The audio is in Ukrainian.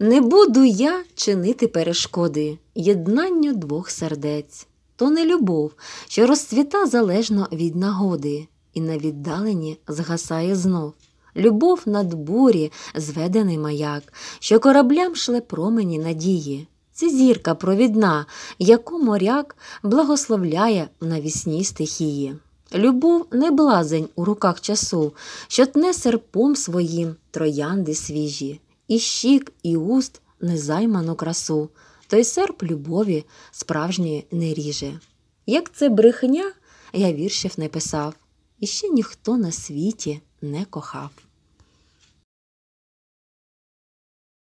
Не буду я чинити перешкоди єднанню двох сердець. То не любов, що розцвіта залежно від нагоди, і на віддаленні згасає знов. Любов над бурі, зведений маяк, що кораблям шле промені надії. Це зірка провідна, яку моряк благословляє в навісній стихії. Любов не блазень у руках часу, що тне серпом своїм троянди свіжі, і щік, і уст незайману красу, той серп любові справжньої не ріже. Як це брехня, я віршів не писав, і ще ніхто на світі не кохав.